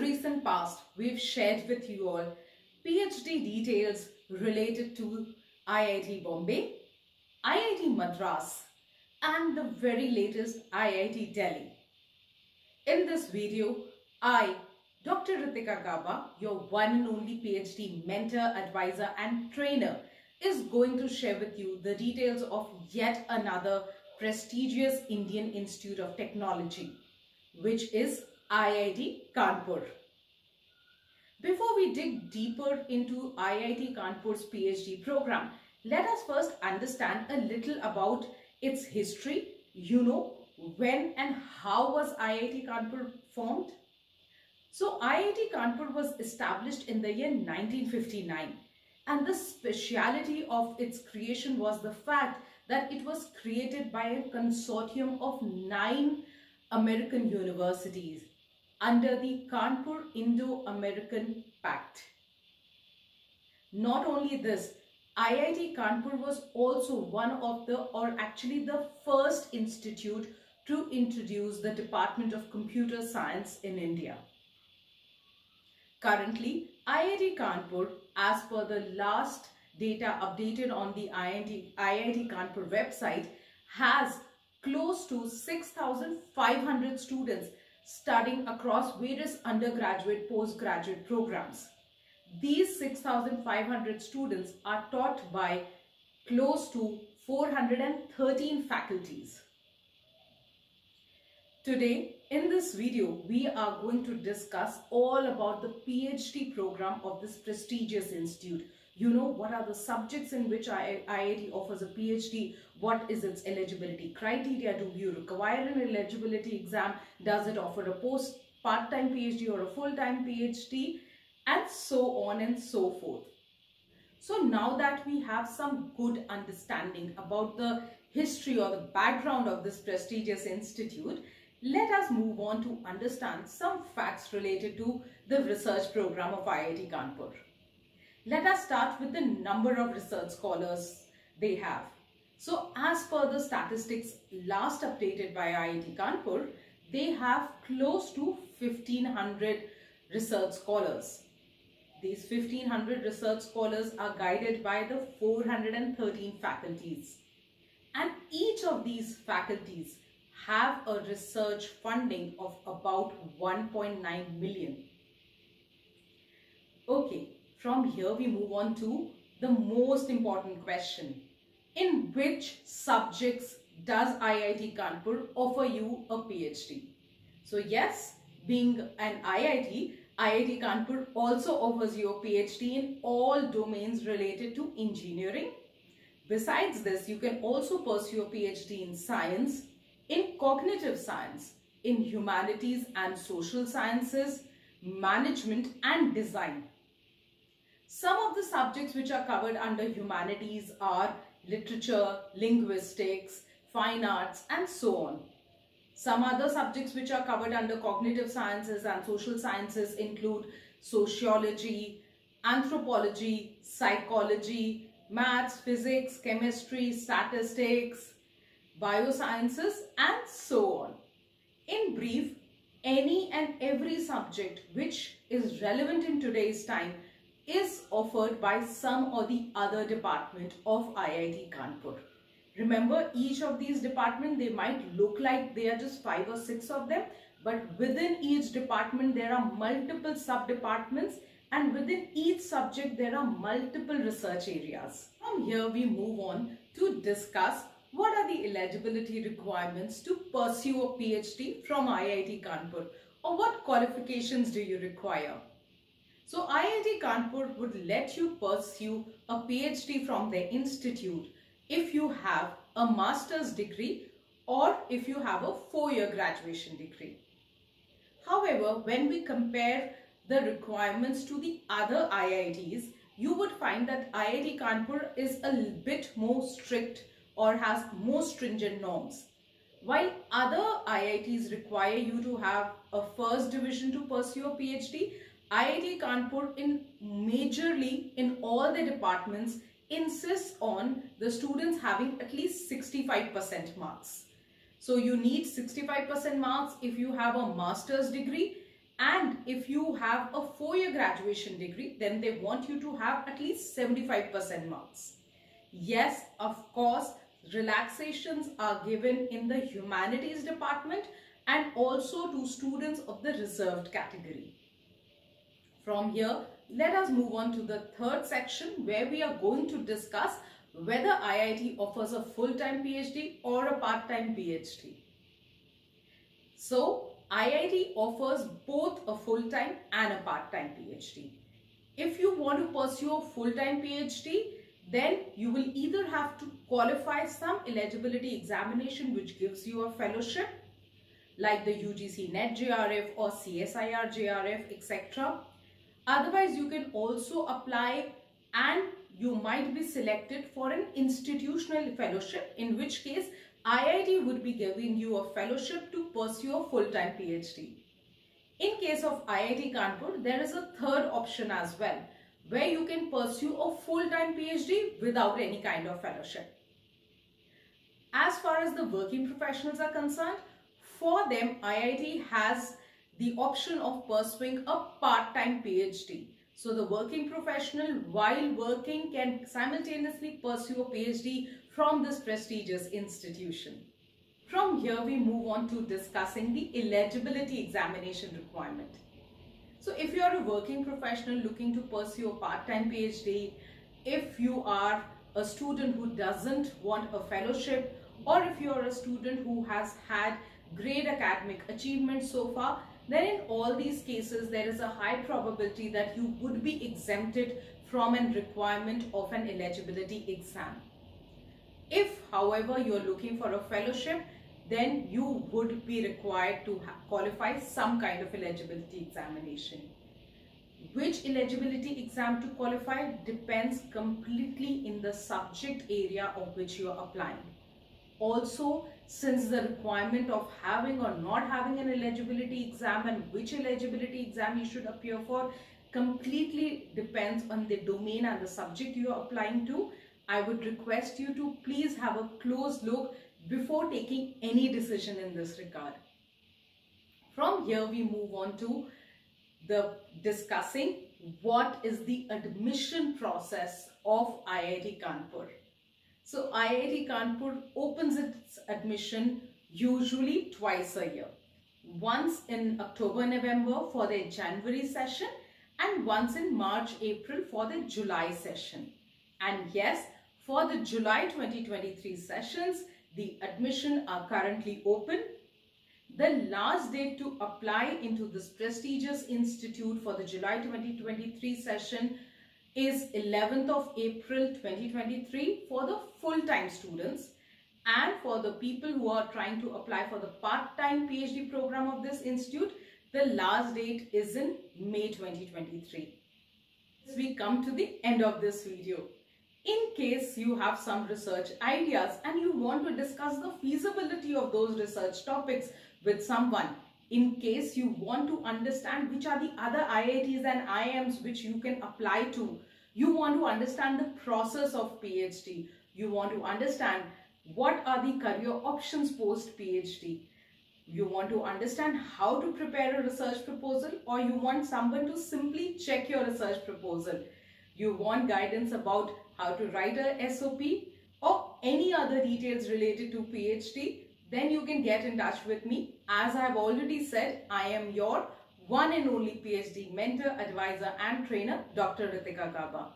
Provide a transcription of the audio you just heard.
recent past, we've shared with you all PhD details related to IIT Bombay, IIT Madras and the very latest IIT Delhi. In this video, I, Dr. Ritika Gauba, your one and only PhD mentor, advisor and trainer is going to share with you the details of yet another prestigious Indian Institute of Technology, which is IIT Kanpur. Before we dig deeper into IIT Kanpur's PhD program, let us first understand a little about its history. You know, when and how was IIT Kanpur formed? So IIT Kanpur was established in the year 1959 and the speciality of its creation was the fact that it was created by a consortium of nine American universities under the Kanpur Indo-American Pact. Not only this, IIT Kanpur was also one of the or actually the first institute to introduce the Department of Computer Science in India. Currently, IIT Kanpur, as per the last data updated on the IIT, IIT Kanpur website, has close to 6,500 students studying across various undergraduate, postgraduate programs. These 6,500 students are taught by close to 413 faculties. Today, in this video, we are going to discuss all about the PhD program of this prestigious institute. You know, what are the subjects in which IIT offers a PhD? What is its eligibility criteria? Do you require an eligibility exam? Does it offer a post part-time PhD or a full-time PhD? And so on and so forth. So now that we have some good understanding about the history or the background of this prestigious institute, let us move on to understand some facts related to the research program of IIT Kanpur. Let us start with the number of research scholars they have. So as per the statistics last updated by IIT Kanpur, they have close to 1500 research scholars. These 1500 research scholars are guided by the 413 faculties. And each of these faculties have a research funding of about 1.9 million. Okay, from here we move on to the most important question. In which subjects does IIT Kanpur offer you a PhD? So yes, being an IIT, IIT Kanpur also offers you a PhD in all domains related to engineering. Besides this, you can also pursue a PhD in science, in cognitive science, in humanities and social sciences, management and design. Some of the subjects which are covered under humanities are literature, linguistics, fine arts and so on. Some other subjects which are covered under cognitive sciences and social sciences include sociology, anthropology, psychology, maths, physics, chemistry, statistics, biosciences and so on. In brief, any and every subject which is relevant in today's time is offered by some or the other department of IIT Kanpur. Remember, each of these departments, they might look like they are just five or six of them, but within each department, there are multiple sub-departments and within each subject, there are multiple research areas. From here, we move on to discuss what are the eligibility requirements to pursue a PhD from IIT Kanpur or what qualifications do you require? So IIT Kanpur would let you pursue a PhD from their institute if you have a master's degree or if you have a four-year graduation degree. However, when we compare the requirements to the other IITs, you would find that IIT Kanpur is a bit more strict or has more stringent norms. While other IITs require you to have a first division to pursue a PhD, IIT Kanpur in majorly in all the departments insists on the students having at least 65% marks. So you need 65% marks if you have a master's degree and if you have a four-year graduation degree, then they want you to have at least 75% marks. Yes, of course, relaxations are given in the humanities department and also to students of the reserved category. From here, let us move on to the third section where we are going to discuss whether IIT offers a full-time PhD or a part-time PhD. So, IIT offers both a full-time and a part-time PhD. If you want to pursue a full-time PhD, then you will either have to qualify some eligibility examination which gives you a fellowship like the UGC NET JRF or CSIR JRF etc. Otherwise, you can also apply and you might be selected for an institutional fellowship in which case IIT would be giving you a fellowship to pursue a full-time PhD. In case of IIT Kanpur, there is a third option as well where you can pursue a full-time PhD without any kind of fellowship. As far as the working professionals are concerned, for them IIT has the option of pursuing a part-time PhD. So the working professional while working can simultaneously pursue a PhD from this prestigious institution. From here we move on to discussing the eligibility examination requirement. So if you are a working professional looking to pursue a part-time PhD, if you are a student who doesn't want a fellowship or if you are a student who has had great academic achievement so far, then in all these cases there is a high probability that you would be exempted from an requirement of an eligibility exam. If however you are looking for a fellowship then you would be required to qualify some kind of eligibility examination. Which eligibility exam to qualify depends completely in the subject area of which you are applying. Also, since the requirement of having or not having an eligibility exam and which eligibility exam you should appear for completely depends on the domain and the subject you are applying to, I would request you to please have a close look before taking any decision in this regard. From here we move on to the discussing what is the admission process of IIT Kanpur. So IIT Kanpur opens its admission usually twice a year. Once in October, November for the January session and once in March, April for the July session. And yes, for the July 2023 sessions, the admission are currently open. The last date to apply into this prestigious institute for the July 2023 session is 11th of April 2023 for the full-time students and for the people who are trying to apply for the part-time PhD program of this institute, the last date is in May 2023. As we come to the end of this video, in case you have some research ideas and you want to discuss the feasibility of those research topics with someone, in case you want to understand which are the other IITs and IIMs which you can apply to, you want to understand the process of PhD, you want to understand what are the career options post PhD, you want to understand how to prepare a research proposal or you want someone to simply check your research proposal. You want guidance about how to write a SOP or any other details related to PhD, then you can get in touch with me. As I have already said, I am your one and only PhD mentor, advisor and trainer, Dr. Ritika Gauba.